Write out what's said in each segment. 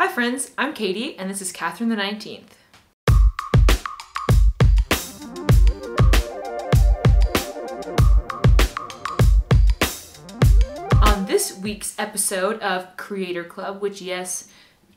Hi friends, I'm Katie and this is Katherine the 19th. On this week's episode of Creator Club, which yes,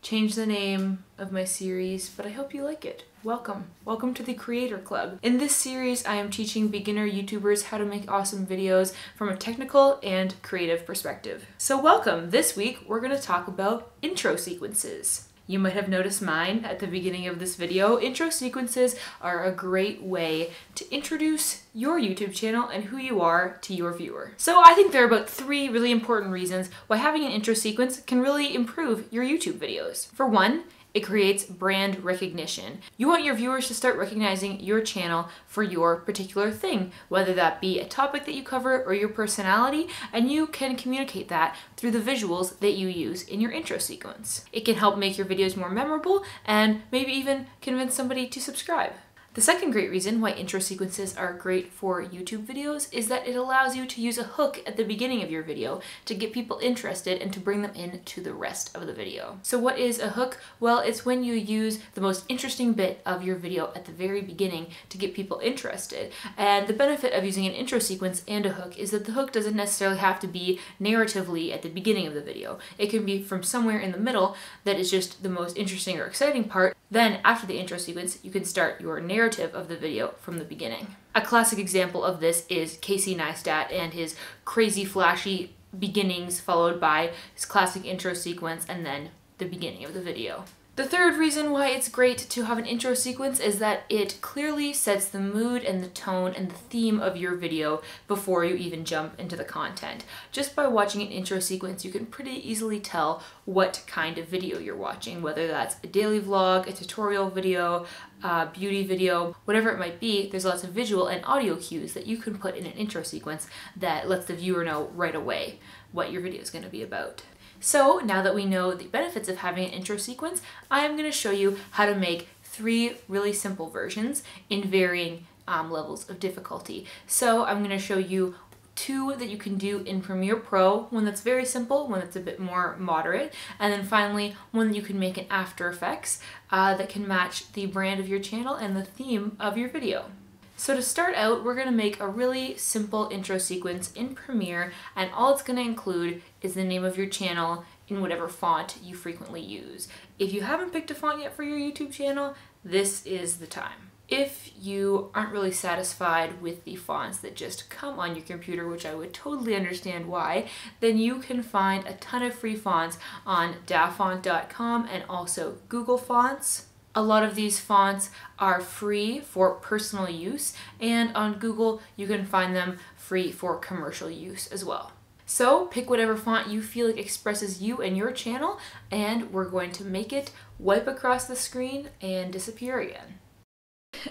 changed the name of my series, but I hope you like it. Welcome. Welcome to the Creator Club. In this series, I am teaching beginner YouTubers how to make awesome videos from a technical and creative perspective. So welcome. This week, we're going to talk about intro sequences. You might have noticed mine at the beginning of this video. Intro sequences are a great way to introduce your YouTube channel and who you are to your viewer. So I think there are about three really important reasons why having an intro sequence can really improve your YouTube videos. For one, it creates brand recognition. You want your viewers to start recognizing your channel for your particular thing, whether that be a topic that you cover or your personality, and you can communicate that through the visuals that you use in your intro sequence. It can help make your videos more memorable and maybe even convince somebody to subscribe. The second great reason why intro sequences are great for YouTube videos is that it allows you to use a hook at the beginning of your video to get people interested and to bring them in to the rest of the video. So what is a hook? Well, it's when you use the most interesting bit of your video at the very beginning to get people interested. And the benefit of using an intro sequence and a hook is that the hook doesn't necessarily have to be narratively at the beginning of the video. It can be from somewhere in the middle that is just the most interesting or exciting part. Then after the intro sequence, you can start your narrative narrative of the video from the beginning. A classic example of this is Casey Neistat and his crazy flashy beginnings followed by his classic intro sequence and then the beginning of the video. The third reason why it's great to have an intro sequence is that it clearly sets the mood and the tone and the theme of your video before you even jump into the content. Just by watching an intro sequence, you can pretty easily tell what kind of video you're watching, whether that's a daily vlog, a tutorial video, a beauty video, whatever it might be, there's lots of visual and audio cues that you can put in an intro sequence that lets the viewer know right away what your video is going to be about. So now that we know the benefits of having an intro sequence, I am going to show you how to make three really simple versions in varying um, levels of difficulty. So I'm going to show you two that you can do in Premiere Pro, one that's very simple, one that's a bit more moderate, and then finally one that you can make in After Effects uh, that can match the brand of your channel and the theme of your video. So to start out, we're going to make a really simple intro sequence in Premiere, and all it's going to include is the name of your channel in whatever font you frequently use. If you haven't picked a font yet for your YouTube channel, this is the time. If you aren't really satisfied with the fonts that just come on your computer, which I would totally understand why, then you can find a ton of free fonts on dafont.com and also Google Fonts. A lot of these fonts are free for personal use, and on Google you can find them free for commercial use as well. So pick whatever font you feel like expresses you and your channel, and we're going to make it wipe across the screen and disappear again.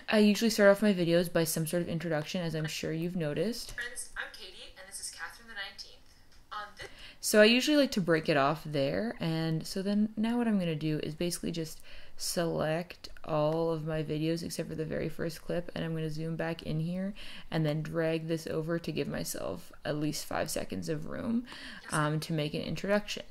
I usually start off my videos by some sort of introduction, as I'm sure you've noticed. Friends, I'm Katie, and this is Katherine the 19th. On this so I usually like to break it off there, and so then now what I'm going to do is basically just select all of my videos except for the very first clip and I'm going to zoom back in here and then drag this over to give myself at least five seconds of room um, to make an introduction.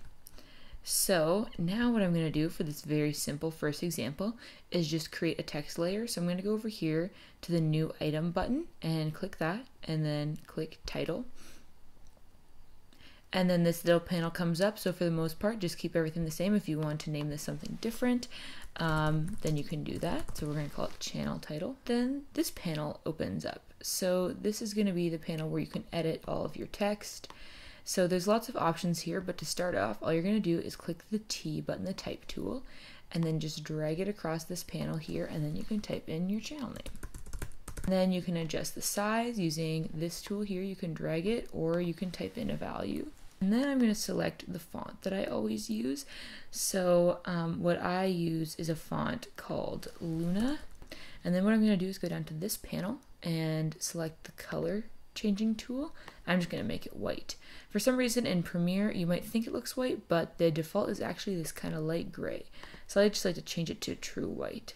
So now what I'm going to do for this very simple first example is just create a text layer. So I'm going to go over here to the new item button and click that and then click title and then this little panel comes up. So for the most part just keep everything the same. If you want to name this something different um, then you can do that. So we're going to call it channel title. Then this panel opens up. So this is going to be the panel where you can edit all of your text. So there's lots of options here but to start off all you're going to do is click the T button the type tool and then just drag it across this panel here and then you can type in your channel name. Then you can adjust the size using this tool here. You can drag it or you can type in a value. And then I'm going to select the font that I always use. So um, what I use is a font called Luna. And then what I'm going to do is go down to this panel and select the color changing tool. I'm just going to make it white. For some reason in Premiere you might think it looks white, but the default is actually this kind of light gray. So I just like to change it to true white.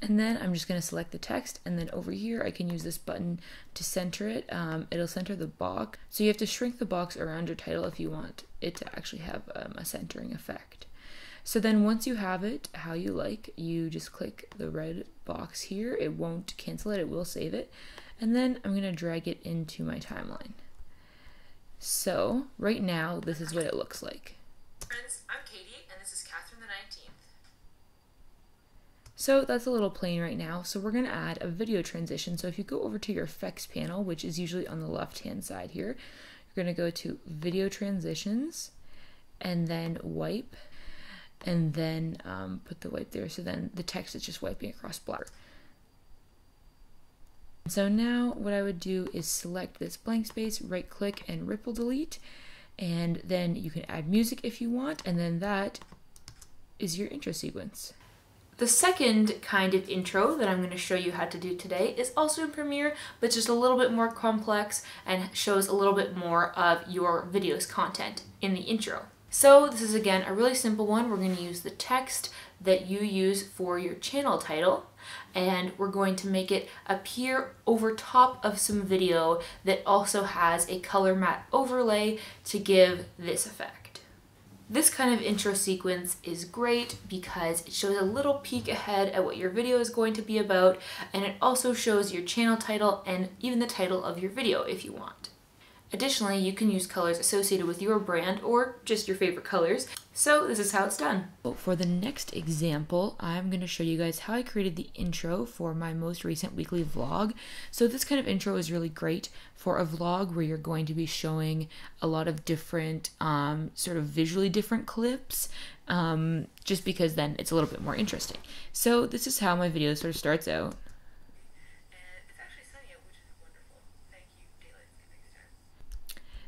And then I'm just going to select the text and then over here I can use this button to center it. Um, it'll center the box. So you have to shrink the box around your title if you want it to actually have um, a centering effect. So then once you have it how you like, you just click the red box here. It won't cancel it, it will save it. And then I'm going to drag it into my timeline. So right now, this is what it looks like. Friends, I'm Katie, and this is Katherine the 19th. So that's a little plain right now. So we're going to add a video transition. So if you go over to your effects panel, which is usually on the left hand side here, you're going to go to video transitions and then wipe and then um, put the wipe there. So then the text is just wiping across black. So now what I would do is select this blank space, right click and ripple delete. And then you can add music if you want. And then that is your intro sequence. The second kind of intro that I'm going to show you how to do today is also in Premiere, but just a little bit more complex and shows a little bit more of your video's content in the intro. So this is again a really simple one. We're going to use the text that you use for your channel title and we're going to make it appear over top of some video that also has a color matte overlay to give this effect. This kind of intro sequence is great because it shows a little peek ahead at what your video is going to be about and it also shows your channel title and even the title of your video if you want. Additionally, you can use colors associated with your brand or just your favorite colors. So this is how it's done. For the next example, I'm going to show you guys how I created the intro for my most recent weekly vlog. So this kind of intro is really great for a vlog where you're going to be showing a lot of different, um, sort of visually different clips, um, just because then it's a little bit more interesting. So this is how my video sort of starts out.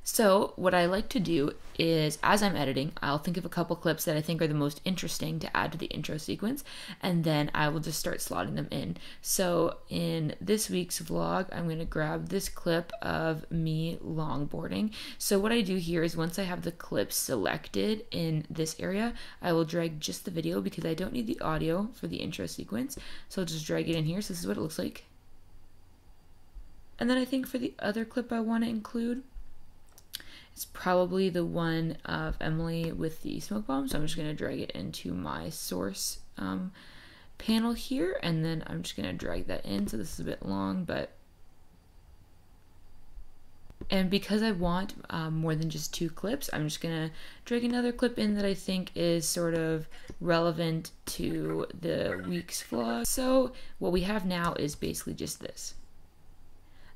So what I like to do is as I'm editing, I'll think of a couple clips that I think are the most interesting to add to the intro sequence, and then I will just start slotting them in. So in this week's vlog, I'm going to grab this clip of me longboarding. So what I do here is once I have the clip selected in this area, I will drag just the video because I don't need the audio for the intro sequence. So I'll just drag it in here. So this is what it looks like. And then I think for the other clip I want to include, it's probably the one of Emily with the smoke bomb. So I'm just going to drag it into my source um, panel here. And then I'm just going to drag that in. So this is a bit long, but and because I want um, more than just two clips, I'm just gonna drag another clip in that I think is sort of relevant to the week's vlog. So what we have now is basically just this.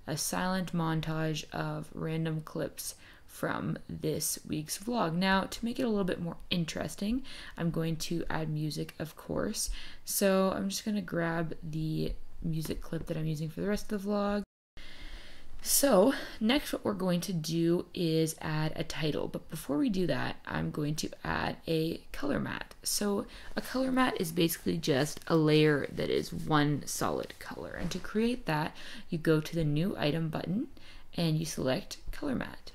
A silent montage of random clips from this week's vlog. Now, to make it a little bit more interesting, I'm going to add music, of course. So I'm just going to grab the music clip that I'm using for the rest of the vlog. So, next, what we're going to do is add a title. But before we do that, I'm going to add a color matte. So, a color matte is basically just a layer that is one solid color. And to create that, you go to the New Item button and you select Color Matte.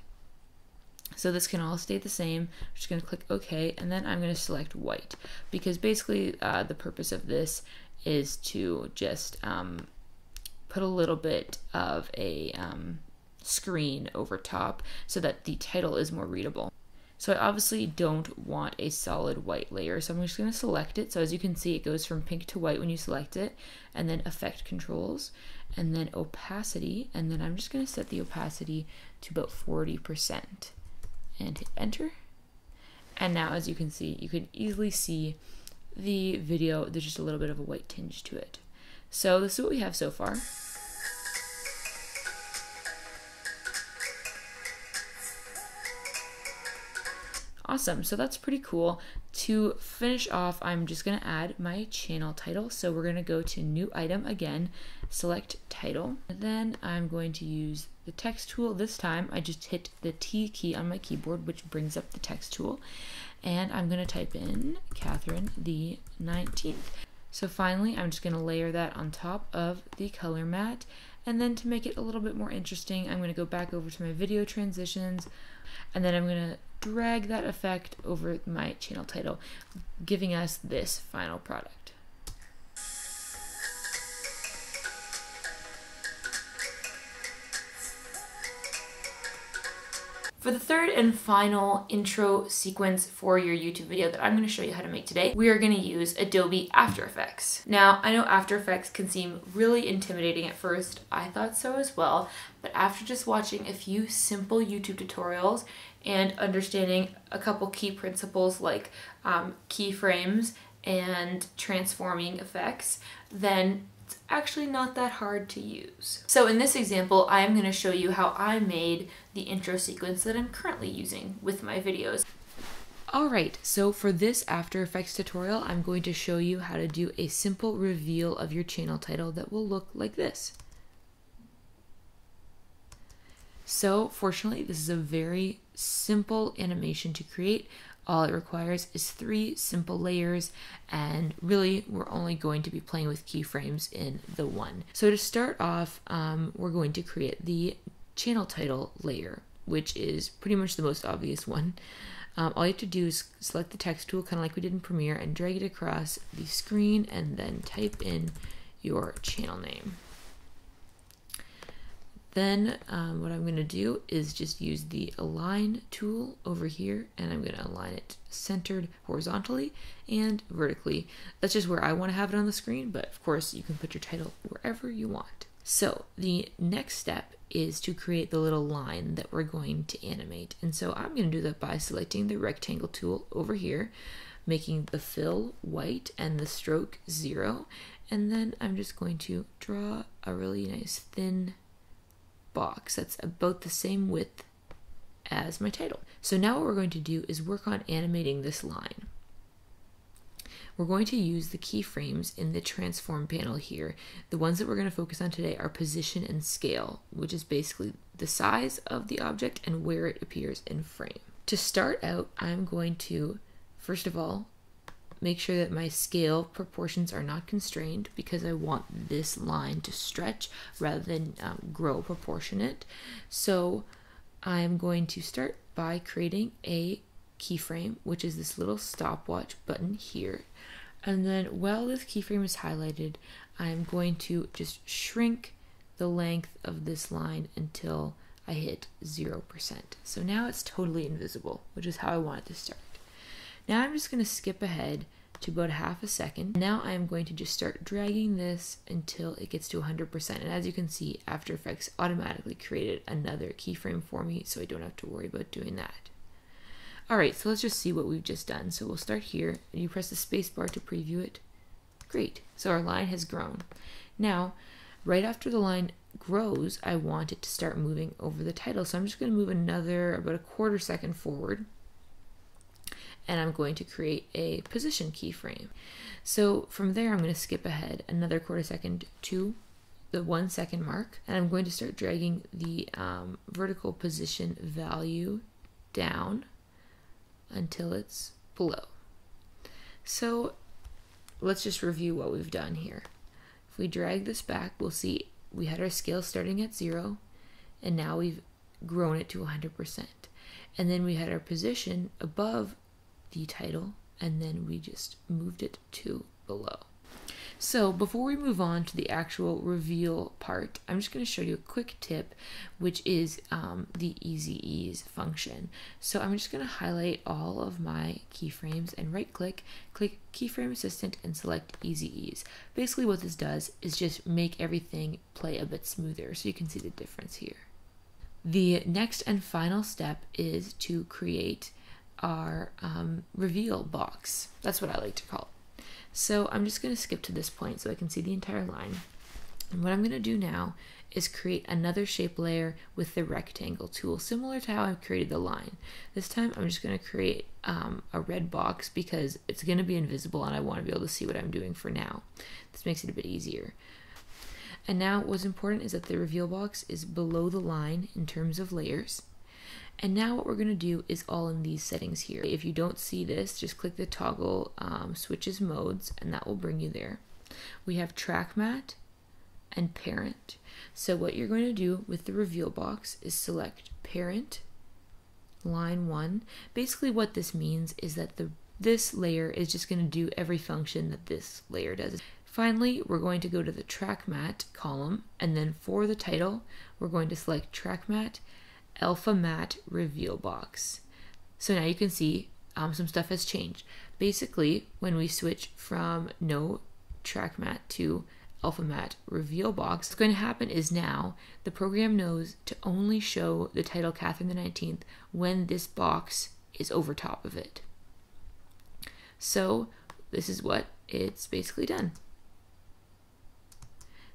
So this can all stay the same. I'm just going to click OK, and then I'm going to select white because basically uh, the purpose of this is to just um, put a little bit of a um, screen over top so that the title is more readable. So I obviously don't want a solid white layer, so I'm just going to select it. So as you can see, it goes from pink to white when you select it, and then effect controls, and then opacity, and then I'm just going to set the opacity to about 40% and hit enter. And now as you can see, you can easily see the video, there's just a little bit of a white tinge to it. So this is what we have so far. Awesome, so that's pretty cool. To finish off, I'm just gonna add my channel title. So we're gonna go to new item again, select title. And then I'm going to use the text tool. This time I just hit the T key on my keyboard, which brings up the text tool. And I'm gonna type in Katherine the 19th. So finally, I'm just gonna layer that on top of the color matte. And then to make it a little bit more interesting, I'm gonna go back over to my video transitions, and then I'm gonna drag that effect over my channel title, giving us this final product. For the third and final intro sequence for your YouTube video that I'm going to show you how to make today, we are going to use Adobe After Effects. Now, I know After Effects can seem really intimidating at first. I thought so as well, but after just watching a few simple YouTube tutorials and understanding a couple key principles like um, keyframes and transforming effects, then it's actually not that hard to use. So in this example, I am going to show you how I made the intro sequence that I'm currently using with my videos. Alright, so for this After Effects tutorial, I'm going to show you how to do a simple reveal of your channel title that will look like this. So fortunately, this is a very simple animation to create. All it requires is three simple layers and really we're only going to be playing with keyframes in the one. So to start off, um, we're going to create the channel title layer, which is pretty much the most obvious one. Um, all you have to do is select the text tool, kind of like we did in Premiere, and drag it across the screen and then type in your channel name. Then um, what I'm going to do is just use the align tool over here and I'm going to align it centered horizontally and vertically. That's just where I want to have it on the screen, but of course you can put your title wherever you want. So the next step is to create the little line that we're going to animate. And so I'm going to do that by selecting the rectangle tool over here, making the fill white and the stroke zero. And then I'm just going to draw a really nice thin box that's about the same width as my title. So now what we're going to do is work on animating this line. We're going to use the keyframes in the transform panel here. The ones that we're going to focus on today are position and scale, which is basically the size of the object and where it appears in frame. To start out, I'm going to, first of all, make sure that my scale proportions are not constrained because I want this line to stretch rather than um, grow proportionate. So I'm going to start by creating a keyframe, which is this little stopwatch button here. And then while this keyframe is highlighted, I'm going to just shrink the length of this line until I hit 0%. So now it's totally invisible, which is how I want it to start. Now I'm just going to skip ahead to about half a second. Now I'm going to just start dragging this until it gets to 100%. And as you can see, After Effects automatically created another keyframe for me, so I don't have to worry about doing that. All right, so let's just see what we've just done. So we'll start here, and you press the space bar to preview it. Great, so our line has grown. Now, right after the line grows, I want it to start moving over the title. So I'm just gonna move another about a quarter second forward and I'm going to create a position keyframe. So from there, I'm going to skip ahead another quarter second to the one second mark, and I'm going to start dragging the um, vertical position value down until it's below. So let's just review what we've done here. If we drag this back, we'll see we had our scale starting at zero, and now we've grown it to 100%. And then we had our position above the title and then we just moved it to below. So before we move on to the actual reveal part, I'm just going to show you a quick tip, which is um, the Easy Ease function. So I'm just going to highlight all of my keyframes and right click, click Keyframe Assistant and select Easy Ease. Basically what this does is just make everything play a bit smoother so you can see the difference here. The next and final step is to create our um, reveal box. That's what I like to call it. So I'm just going to skip to this point so I can see the entire line. And what I'm going to do now is create another shape layer with the rectangle tool, similar to how I've created the line. This time I'm just going to create um, a red box because it's going to be invisible and I want to be able to see what I'm doing for now. This makes it a bit easier. And now what's important is that the reveal box is below the line in terms of layers. And now what we're going to do is all in these settings here. If you don't see this, just click the toggle um, switches modes and that will bring you there. We have track matte and parent. So what you're going to do with the reveal box is select parent line one. Basically what this means is that the this layer is just going to do every function that this layer does. Finally, we're going to go to the track matte column and then for the title, we're going to select track matte Alpha Matte Reveal Box. So now you can see um, some stuff has changed. Basically, when we switch from no track matte to Alpha Matte Reveal Box, what's going to happen is now the program knows to only show the title Katherine the 19th when this box is over top of it. So this is what it's basically done.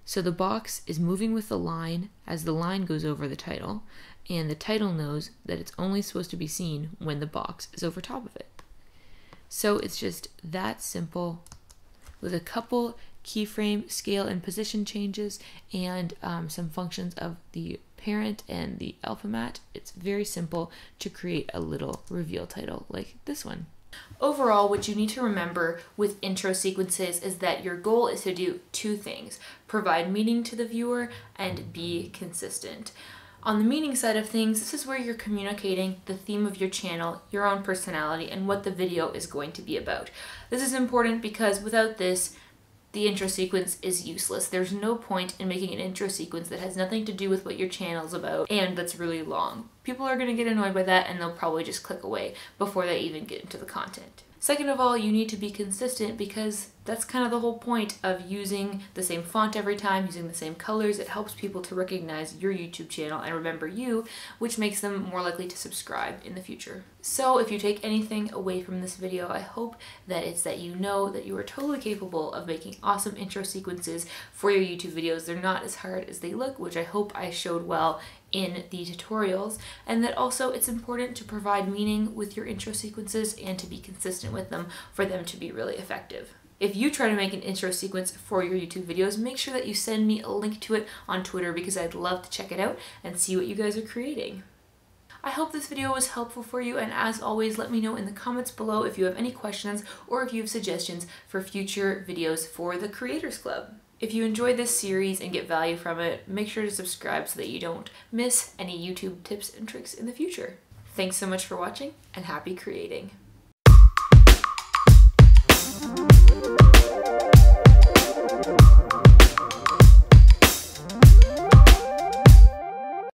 So the box is moving with the line as the line goes over the title, and the title knows that it's only supposed to be seen when the box is over top of it. So it's just that simple with a couple keyframe scale and position changes and um, some functions of the parent and the alpha matte. It's very simple to create a little reveal title like this one. Overall, what you need to remember with intro sequences is that your goal is to do two things provide meaning to the viewer and be consistent. On the meaning side of things, this is where you're communicating the theme of your channel, your own personality, and what the video is going to be about. This is important because without this, the intro sequence is useless. There's no point in making an intro sequence that has nothing to do with what your channel's about and that's really long. People are going to get annoyed by that and they'll probably just click away before they even get into the content. Second of all, you need to be consistent because that's kind of the whole point of using the same font every time, using the same colors. It helps people to recognize your YouTube channel and remember you, which makes them more likely to subscribe in the future. So if you take anything away from this video, I hope that it's that you know that you are totally capable of making awesome intro sequences for your YouTube videos. They're not as hard as they look, which I hope I showed well in the tutorials, and that also it's important to provide meaning with your intro sequences and to be consistent with them for them to be really effective. If you try to make an intro sequence for your YouTube videos, make sure that you send me a link to it on Twitter because I'd love to check it out and see what you guys are creating. I hope this video was helpful for you and as always let me know in the comments below if you have any questions or if you have suggestions for future videos for the Creators Club. If you enjoyed this series and get value from it, make sure to subscribe so that you don't miss any YouTube tips and tricks in the future. Thanks so much for watching and happy creating!